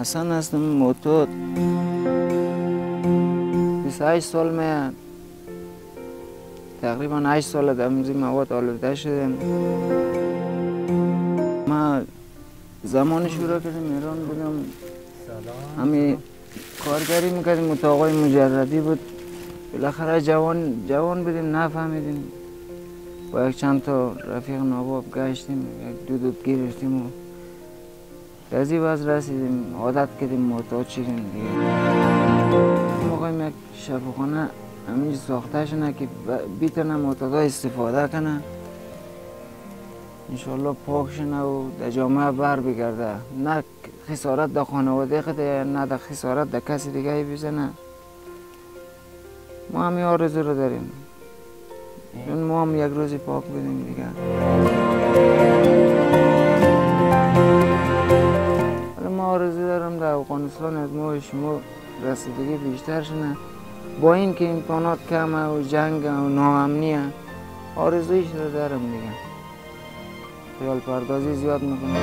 حسن هستم موتود 28 سال میاد تقریبا 8 سال در مواد آلوده شدم ما زمان شروع کردم ایران بودم. همین کارگری می‌کردیم اتاقای مجردی بود. بالاخره جوان جوان بودیم نفهمیدیم. با یک چند تا رفیق ناباب گشتیم یک دو دو گرفتیم و از این وضع رسیدیم. عادت کردیم محتاج شدیم دیگه. موقعیم یک شفاخانه همین ساخته شنه که بیتنه معتادا استفاده کنه. انشالله پاک شنه و در جامعه بر بگرده. نه خسارت در خانواده خود نه در خسارت در کسی دیگه بزنه. ما همین آرزو رو داریم. چون ما هم یک روزی پاک بدیم دیگه. افغانستان از ما شما رسیدگی بیشتر شنه با این که امکانات کمه و جنگ و ناامنیا آرزویش رو دارم دیگه. خیال پردازی زیاد می‌کنم.